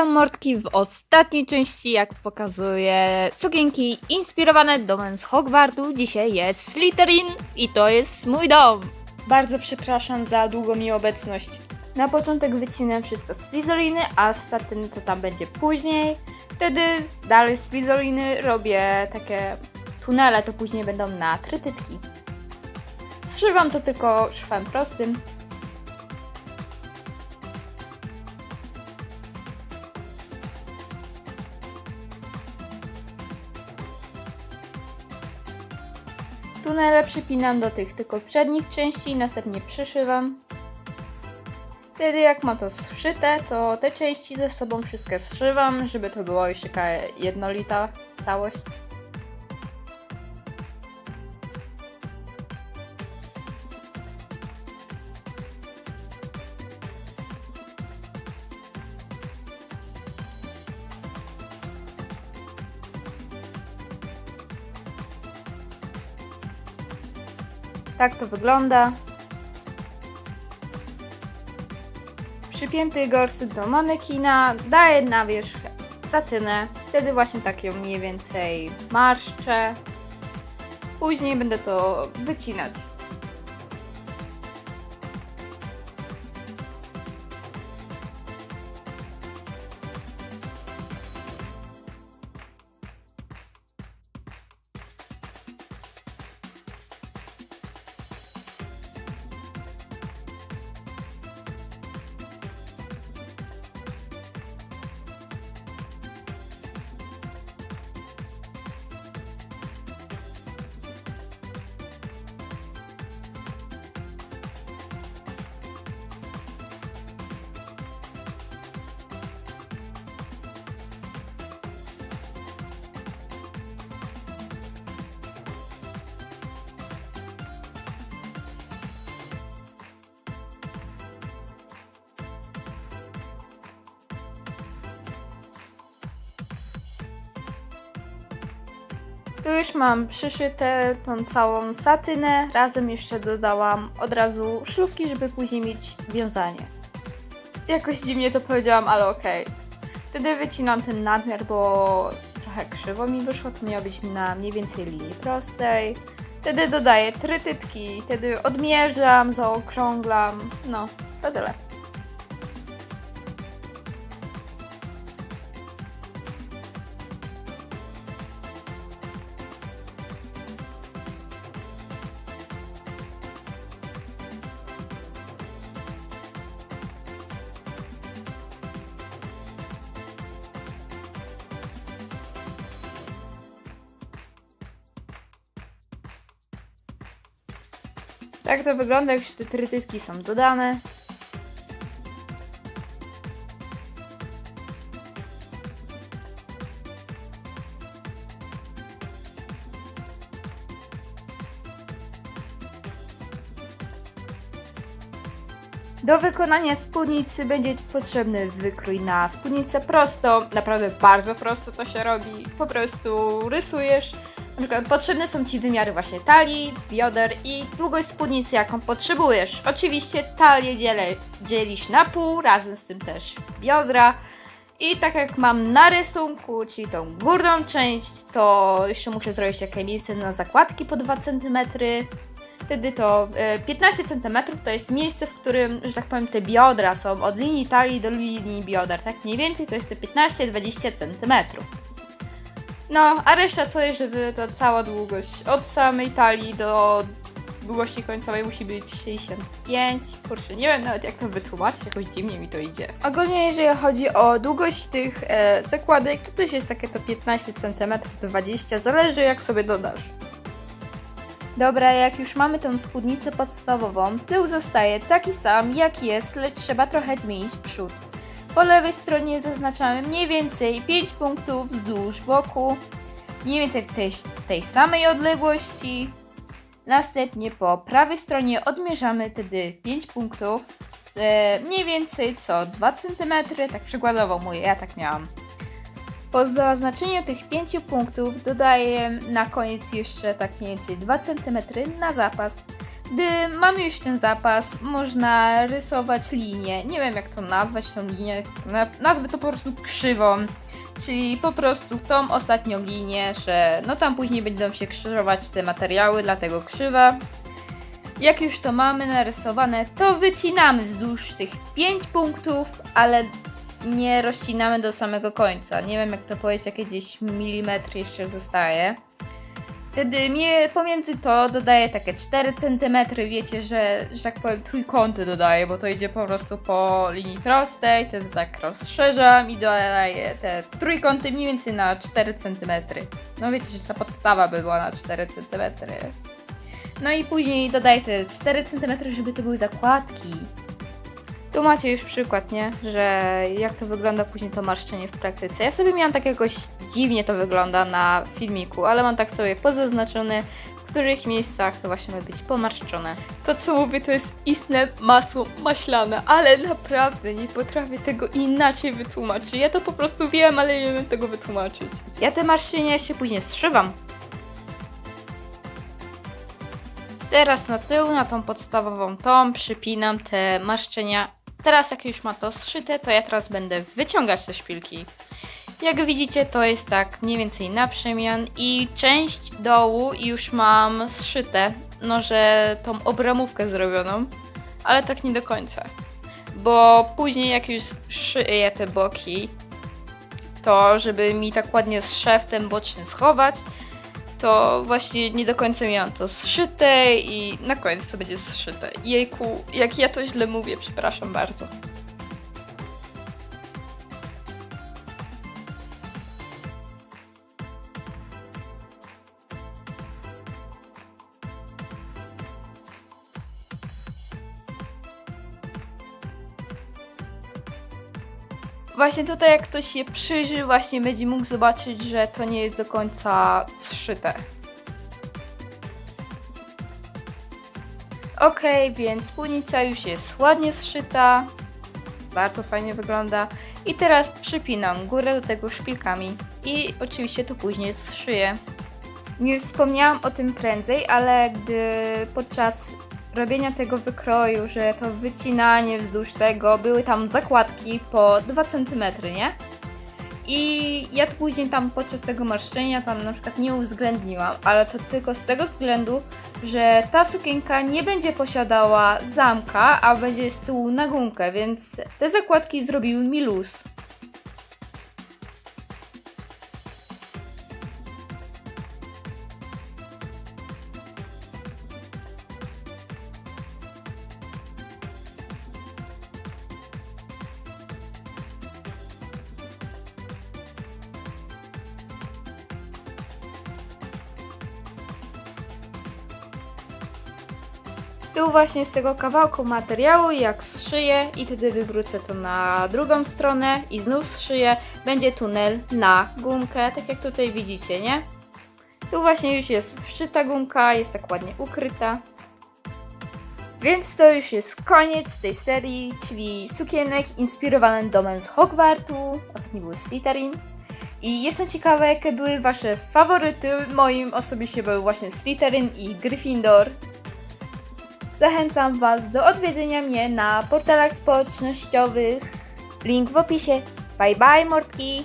Witam mordki w ostatniej części, jak pokazuję sukienki inspirowane domem z Hogwartu. Dzisiaj jest Slytherin i to jest mój dom. Bardzo przepraszam za długą nieobecność. Na początek wycinam wszystko z Slytheriny, a z satyny to tam będzie później. Wtedy dalej z Slytheriny robię takie tunele, to później będą na trytytki. Zszywam to tylko szwem prostym, Tunele przypinam do tych tylko przednich części, następnie przyszywam. Wtedy jak mam to zszyte, to te części ze sobą wszystkie zszywam, żeby to była już taka jednolita całość. Tak to wygląda. Przypięty gorset do manekina daje na wierzch satynę. Wtedy właśnie tak ją mniej więcej marszczę. Później będę to wycinać. Tu już mam przyszyte tą całą satynę. Razem jeszcze dodałam od razu szlówki, żeby później mieć wiązanie. Jakoś dziwnie to powiedziałam, ale okej. Okay. Wtedy wycinam ten nadmiar, bo trochę krzywo mi wyszło. To miało być na mniej więcej linii prostej. Wtedy dodaję trytytki, wtedy odmierzam, zaokrąglam. No, to tyle. Tak to wygląda, jak już te trytytki są dodane. Do wykonania spódnicy będzie potrzebny wykrój na spódnicę prosto. Naprawdę bardzo prosto to się robi. Po prostu rysujesz potrzebne są Ci wymiary właśnie talii, bioder i długość spódnicy, jaką potrzebujesz. Oczywiście talię dzielę, dzielisz na pół, razem z tym też biodra. I tak jak mam na rysunku, czyli tą górną część, to jeszcze muszę zrobić takie miejsce na zakładki po 2 cm. Wtedy to 15 e, cm to jest miejsce, w którym, że tak powiem, te biodra są od linii talii do linii bioder. Tak mniej więcej to jest te 15-20 cm. No, a reszta co jest, żeby to cała długość od samej talii do długości końcowej musi być 65. Kurczę, nie wiem nawet jak to wytłumaczyć, jakoś dziwnie mi to idzie. Ogólnie jeżeli chodzi o długość tych e, zakładek, to też jest takie to 15 cm, 20, zależy jak sobie dodasz. Dobra, jak już mamy tą spódnicę podstawową, tył zostaje taki sam jak jest, lecz trzeba trochę zmienić przód. Po lewej stronie zaznaczamy mniej więcej 5 punktów wzdłuż boku, mniej więcej w tej, tej samej odległości. Następnie po prawej stronie odmierzamy wtedy 5 punktów, e, mniej więcej co 2 cm, tak przykładowo mówię, ja tak miałam. Po zaznaczeniu tych 5 punktów dodaję na koniec jeszcze tak mniej więcej 2 cm na zapas. Gdy mamy już ten zapas, można rysować linię. Nie wiem jak to nazwać, tą linię. Nazwę to po prostu krzywą. Czyli po prostu tą ostatnią linię, że no tam później będą się krzyżować te materiały, dlatego krzywa. Jak już to mamy narysowane, to wycinamy wzdłuż tych 5 punktów, ale nie rozcinamy do samego końca. Nie wiem jak to powiedzieć, jakie gdzieś milimetry jeszcze zostaje. Wtedy mnie pomiędzy to dodaję takie 4 cm, wiecie, że, że tak powiem trójkąty dodaję, bo to idzie po prostu po linii prostej, wtedy tak rozszerzam i dodaję te trójkąty mniej więcej na 4 cm. No wiecie, że ta podstawa by była na 4 cm. No i później dodaję te 4 cm, żeby to były zakładki. Tu macie już przykład, nie? Że jak to wygląda później to marszczenie w praktyce. Ja sobie miałam tak jakoś dziwnie to wygląda na filmiku, ale mam tak sobie pozaznaczone, w których miejscach to właśnie ma być pomarszczone. To co mówię to jest istne masło maślane, ale naprawdę nie potrafię tego inaczej wytłumaczyć. Ja to po prostu wiem, ale nie wiem tego wytłumaczyć. Ja te marszczenia się później zszywam. Teraz na tył, na tą podstawową tą, przypinam te marszczenia Teraz jak już ma to zszyte, to ja teraz będę wyciągać te szpilki. Jak widzicie, to jest tak mniej więcej na przemian i część dołu już mam zszyte, no że tą obramówkę zrobioną, ale tak nie do końca. Bo później jak już szyję te boki, to żeby mi tak ładnie zszew ten boczny schować, to właśnie nie do końca miałam to zszyte i na koniec to będzie zszyte. Jejku, jak ja to źle mówię, przepraszam bardzo. Właśnie tutaj jak ktoś się przyjrzy, właśnie będzie mógł zobaczyć, że to nie jest do końca zszyte. Ok, więc spódnica już jest ładnie zszyta. Bardzo fajnie wygląda. I teraz przypinam górę do tego szpilkami. I oczywiście to później zszyję. Nie wspomniałam o tym prędzej, ale gdy podczas robienia tego wykroju, że to wycinanie wzdłuż tego, były tam zakładki po 2 cm, nie? I ja to później tam podczas tego marszczenia tam na przykład nie uwzględniłam, ale to tylko z tego względu, że ta sukienka nie będzie posiadała zamka, a będzie z tyłu na gumkę, więc te zakładki zrobiły mi luz. Tu właśnie z tego kawałku materiału, jak zszyję i wtedy wywrócę to na drugą stronę i znów zszyję, będzie tunel na gumkę, tak jak tutaj widzicie, nie? Tu właśnie już jest wszyta gumka, jest tak ładnie ukryta. Więc to już jest koniec tej serii, czyli sukienek inspirowanych domem z Hogwartu. Ostatni był Slytherin. I jestem ciekawa, jakie były Wasze faworyty. Moim osobiście był właśnie Slytherin i Gryffindor. Zachęcam Was do odwiedzenia mnie na portalach społecznościowych. Link w opisie. Bye bye, mordki!